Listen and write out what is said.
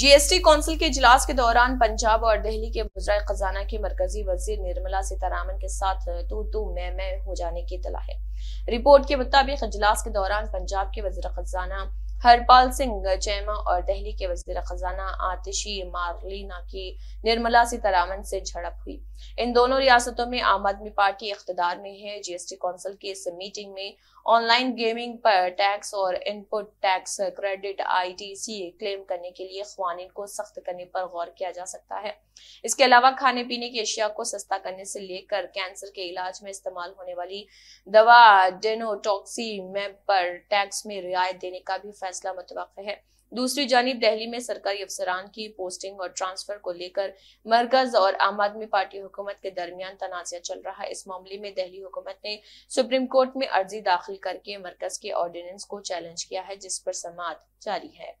GST council के इजलास के दौरान पंजाब और दिल्ली के वजरा खजाना के मरकजी वज़ीर निर्मला सीतारामन के साथ तू तू मैं मैं हो जाने की तला है। रिपोर्ट के मुताबिक इजलास के दौरान पंजाब के वज़ीर खजाना हरपाल सिंह, चैमा और दिल्ली के वज़ीर खजाना आतिशी मारलीना की निर्मला सीतारामन से झड़प हुई। इन दोनों रियासतों में आम आदमी पार्टी इकतदार में है। जीएसटी काउंसिल की इस मीटिंग में ऑनलाइन गेमिंग पर टैक्स और input tax credit ITC claim करने के लिए खवानीन को सख्त करने पर गौर किया जा सकता है। इसके अलावा खाने पीने की अशिया को सस्ता करने से लेकर कैंसर के इलाज में इस्तेमाल होने वाली दवा डेनोटॉक्सी मैप पर टैक्स में रियायत देने का भी फैसला मुतव है। दूसरी जानब दिल्ली में सरकारी अफसरान की पोस्टिंग और ट्रांसफ़र को लेकर मरकज और आम आदमी पार्टी हुकूमत के दरमियान तनाज़ा चल रहा है। इस मामले में दिल्ली हुकूमत ने सुप्रीम कोर्ट में अर्जी दाखिल करके मरकज के ऑर्डिनेंस को चैलेंज किया है, जिस पर समात जारी है।